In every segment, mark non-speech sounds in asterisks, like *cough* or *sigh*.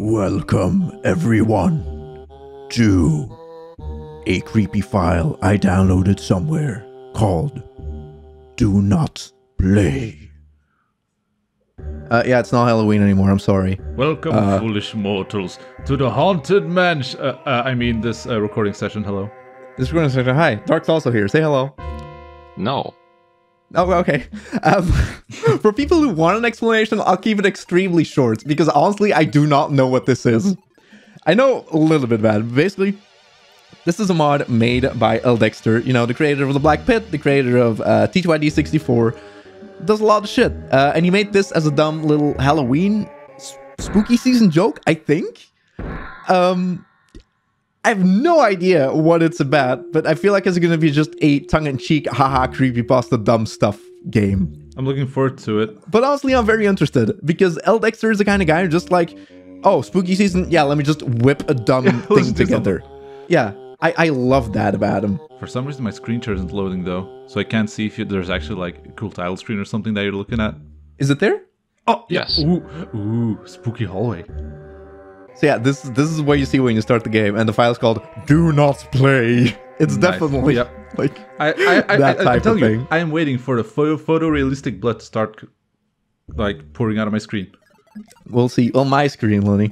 Welcome, everyone, to a creepy file I downloaded somewhere called Do Not Play. Uh, yeah, it's not Halloween anymore. I'm sorry. Welcome, Uh, foolish mortals, to the haunted mansion. Uh, uh, I mean, this uh, recording session. Hello. This is going to say hi. Dark's also here. Say hello. No. Oh, okay. Um, *laughs* for people who want an explanation, I'll keep it extremely short because honestly, I do not know what this is. I know a little bit about it. Basically, this is a mod made by El Dexter, you know, the creator of The Black Pit, the creator of uh, TTYD64. Does a lot of shit. Uh, and he made this as a dumb little Halloween spooky season joke, I think. Um, I have no idea what it's about, but I feel like it's going to be just a tongue-in-cheek, haha, creepypasta, dumb stuff game. I'm looking forward to it. But honestly, I'm very interested because El Dexter is the kind of guy who just like, oh, spooky season, yeah, let me just whip a dumb *laughs* let's thing do together. Yeah, I, I love that about him. For some reason, my screen share isn't loading though, so I can't see if you, there's actually like a cool title screen or something that you're looking at. Is it there? Oh Yes. Ooh, ooh, spooky hallway. So yeah, this this is what you see when you start the game, and the file is called "Do Not Play." *laughs* It's Nice. definitely Yep. like I, I, I, That I, I type tell of you, thing. I am waiting for the photo, photorealistic blood to start, like pouring out of my screen. we'll see on my screen, Lenny.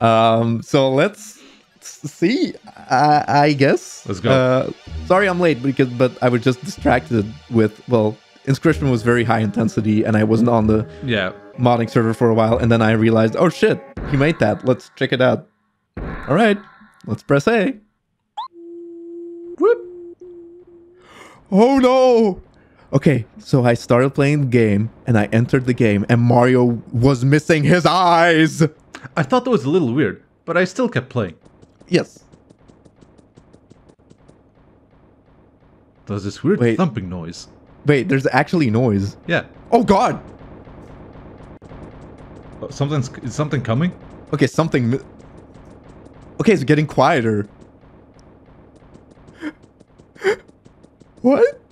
Um, so let's see. I, I guess. Let's go. Uh, sorry, I'm late because but I was just distracted with well, Inscryption was very high intensity, and I wasn't on the Yeah. modding server for a while, and then I realized, oh shit, he made that. Let's check it out. All right, let's press A. Whoop. Oh no. Okay, so I started playing the game, and I entered the game, and Mario was missing his eyes. I thought that was a little weird, but I still kept playing. Yes. There's this weird Wait. thumping noise. Wait, there's actually noise. Yeah. Oh god. Oh, Something's is something coming? Okay, something. Okay, it's getting quieter. *gasps* what?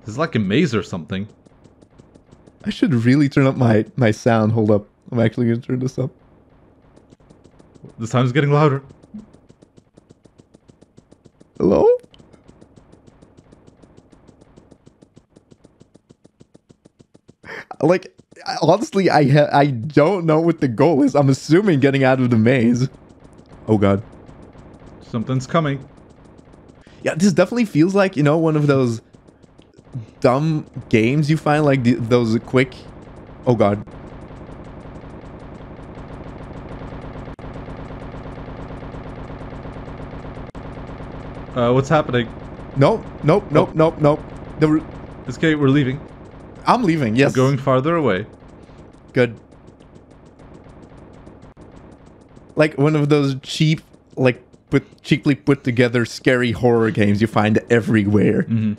This is like a maze or something. I should really turn up my my sound. Hold up. I'm actually gonna turn this up. The sound's getting louder. Hello? Like honestly, I ha- I don't know what the goal is. I'm assuming getting out of the maze. Oh god. Something's coming. Yeah, this definitely feels like, you know, one of those dumb games you find like the, those quick Oh god. Uh, what's happening? Nope, nope, nope, nope, nope. The It's okay, we're leaving. I'm leaving. Yes. Going farther away. Good. Like one of those cheap, like put cheaply put together scary horror games you find everywhere. Mhm.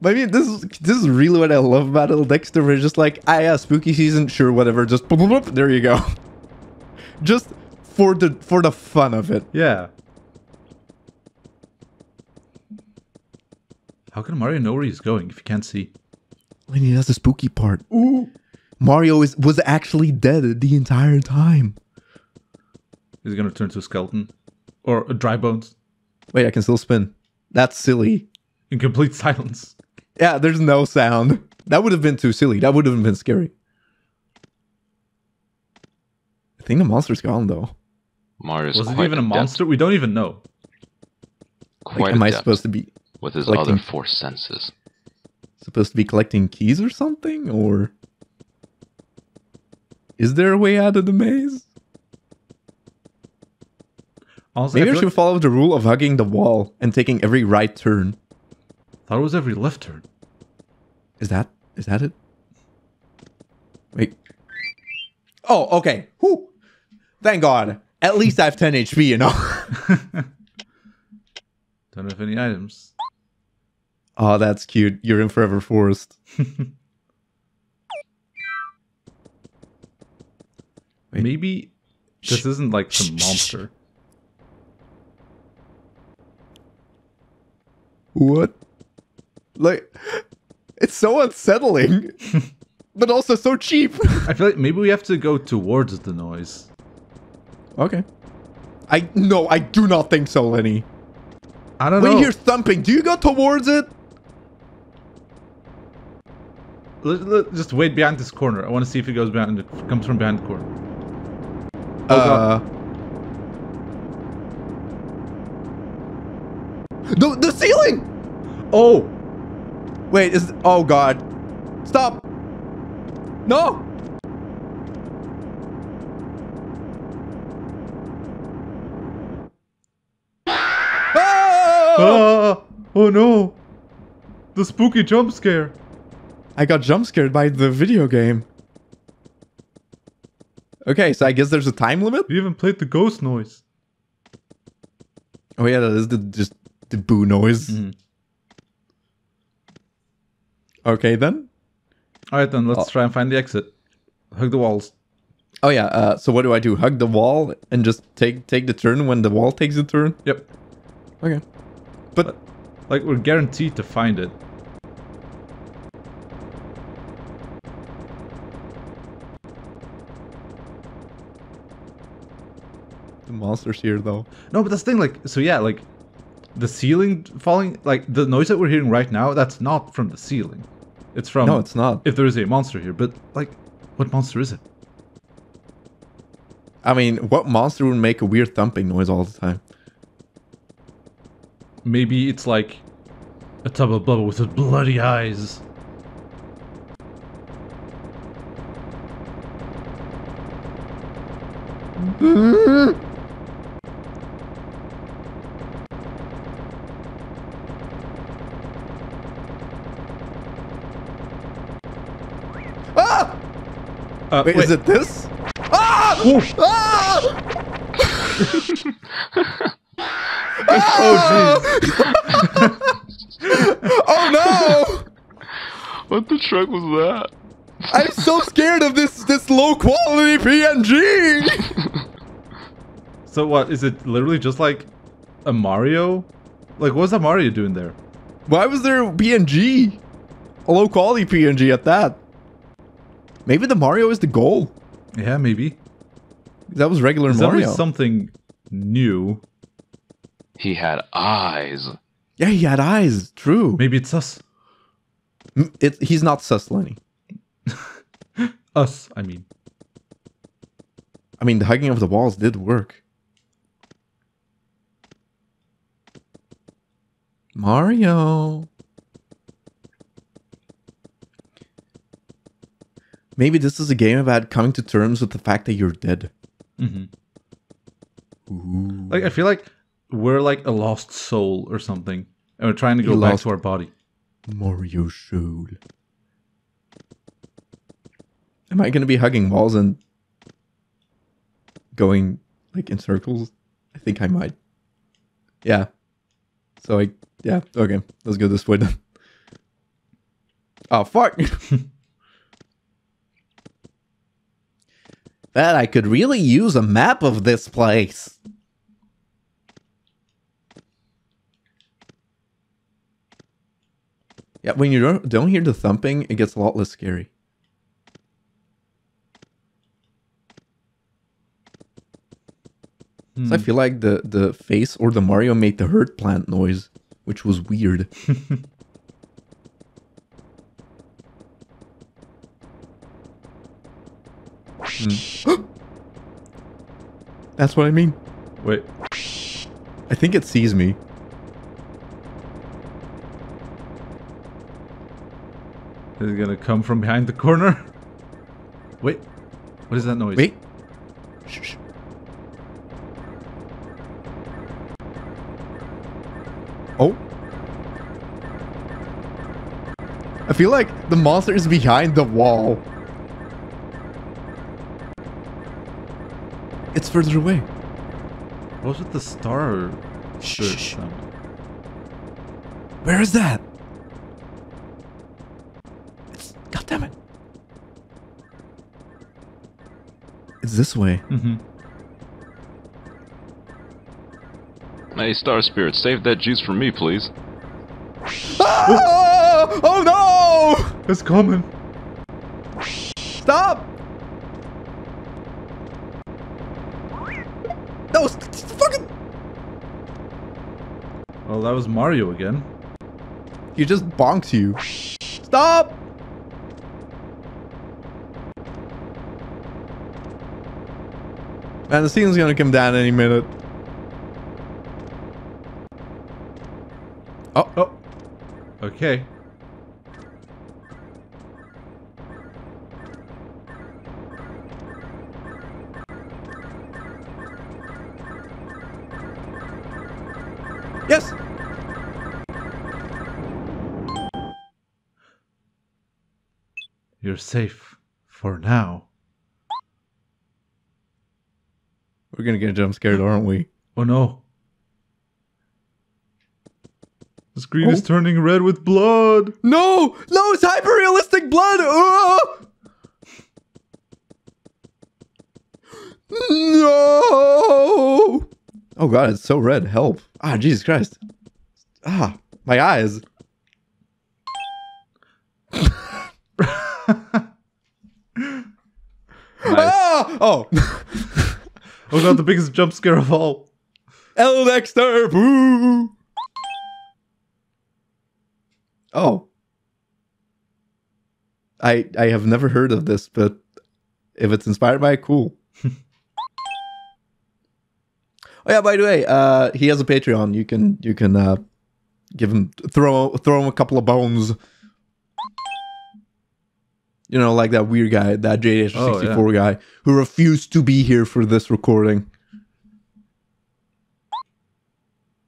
But I mean, this is this is really what I love about El Dexter. Where it's just like, ah, yeah, spooky season, sure, whatever. Just boop, boop, boop, there you go. *laughs* just for the for the fun of it. Yeah. How can Mario know where he's going if he can't see? Lenny, that's the spooky part. Ooh, Mario is was actually dead the entire time. Is he gonna turn to a skeleton? Or a dry bones? Wait, I can still spin. That's silly. In complete *laughs* silence. Yeah, there's no sound. That would have been too silly. That would have been scary. I think the monster's gone though. Mario's Was it even a adept- monster? We don't even know. Quite Like, am I supposed to be with his collecting- other four senses. supposed to be collecting keys or something? Or is there a way out of the maze? Honestly, Maybe I, I, should like- follow the rule of hugging the wall and taking every right turn. thought it was every left turn. Is that is that it? Wait. Oh, okay. Whew. Thank God. At least I have 10 HP, you know. *laughs* Don't have any items. Oh, that's cute. You're in Forever Forest. *laughs* Maybe this isn't like Shh, some monster. What? Like, it's so unsettling. *laughs* but also so cheap. *laughs* I feel like maybe we have to go towards the noise. okay. I no, I do not think so, Lenny. I don't When know. you hear thumping, do you go towards it? Let- let- just wait behind this corner. I want to see if it goes behind. It comes from behind the corner. Oh, uh, the the ceiling. Oh, Wait, is oh god, stop. No. Ah! Ah! oh no! The spooky jump scare. I got jump scared by the video game. Okay, so I guess there's a time limit. You even played the ghost noise. Oh yeah, that is the just the boo noise. Mhm. Okay then. All right, then let's Oh. try and find the exit. Hug the walls. Oh yeah. Uh, so what do I do? Hug the wall and just take take the turn when the wall takes a turn. Yep. Okay. But Like we're guaranteed to find it. Monster's here though. No, but that's the thing. Like, so yeah, like the ceiling falling. Like the noise that we're hearing right now, that's not from the ceiling. It's from. no, it's not. If there is a monster here, but like, what monster is it? I mean, what monster would make a weird thumping noise all the time? Maybe it's like a tub of blubber with bloody eyes. *laughs* Uh, Wait, is it this? Ah! Ah! *laughs* Oh jeez. *laughs* Oh no! What the truck was that? I'm so scared of this this low quality PNG. *laughs* So what is it? Literally just like a Mario? Like what's that Mario doing there? Why was there PNG? A low quality PNG at that. Maybe the Mario is the goal. Yeah, maybe. That was regular Is that Mario. something new? He had eyes. Yeah, he had eyes. True. Maybe it's us. It, he's not sus, Lenny. *laughs* Us, I mean. I mean, the hugging of the walls did work. Mario. Maybe this is a game about coming to terms with the fact that you're dead. hmm Like I feel like we're like a lost soul or something, and we're trying to go You back to our body. Mario Soul. Am I going to be hugging walls and going like in circles? I think I might. Yeah. So I, yeah, okay. Let's go this way then. *laughs* Oh, fuck. *laughs* Bet I could really use a map of this place. Yeah, when you don't, don't hear the thumping, it gets a lot less scary. So I hmm. feel like the, the face or the Mario made the hurt plant noise, which was weird. *laughs* Hmm. *gasps* That's what I mean. Wait, I think it sees me. is it gonna come from behind the corner? Wait, what is that noise? Wait. Shh, shh. Oh. I feel like the monster is behind the wall. It's further away. What was with the star? Shh, the shh, shh. sound? Where is that? It's God damn it. It's this way. Mm-hmm. Hey, Star Spirit, save that juice for me, please. Ah! Oh no! It's coming. Stop! Well, that was Mario again. He just bonks you. Stop! Man, the scene's gonna come down any minute. Oh, Oh. Okay. You're safe for now. We're gonna get jump scared, aren't we? Oh no. The screen Oh. is turning red with blood. No! No, it's hyper realistic blood! Ugh! No! Oh god, it's so red. Help. Ah, Jesus Christ. Ah, my eyes. Ah! Oh! *laughs* Oh god, the biggest jump scare of all. El Dexter! Boo! Oh. I I have never heard of this, but if it's inspired by it, cool. *laughs* oh yeah, by the way, uh he has a Patreon. You can you can uh give him throw throw him a couple of bones. You know, like that weird guy, that JH64 guy who refused to be here for this recording.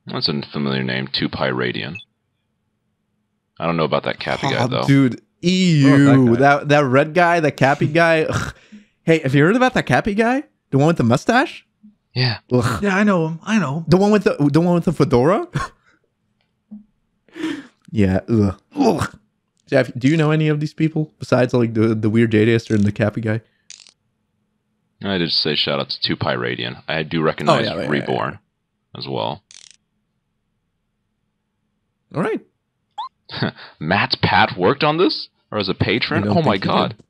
That's a familiar name, Two Pi Radian. I don't know about that Cappy guy Oh, though. Dude, Oh, EU. that that, that red guy, that Cappy guy. Ugh. Hey, have you heard about that Cappy guy? The one with the mustache? Yeah. Ugh. Yeah, I know him. I know. The one with the the one with the fedora? *laughs* yeah. Ugh. Ugh. Jeff, do you know any of these people besides like the the weird JDaster and the Cappy guy? I did say shout out to Two Pi Radian. I do recognize oh, yeah, yeah, yeah, Reborn as well. All right. *laughs* Matt's Pat worked on this? Or as a patron? Oh my god. did.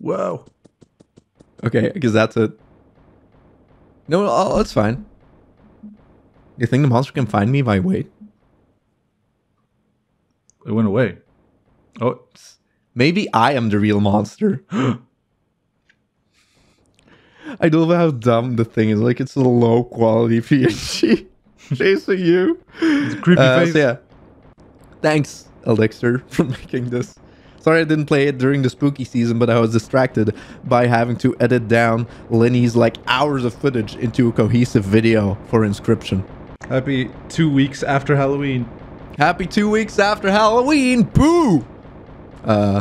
Whoa. Okay, because that's it. No, oh, that's fine. You think the monster can find me if I wait? It went away. Oh, Maybe I am the real monster. *gasps* I love how dumb the thing is. Like it's a low quality *laughs* PNG chasing you. it's creepy Uh, face. so yeah. Thanks, Elixir, *laughs* for making this. Sorry I didn't play it during the spooky season, but I was distracted by having to edit down Lenny's like hours of footage into a cohesive video for Inscryption. Happy two weeks after Halloween. Happy two weeks after Halloween. Boo! Uh,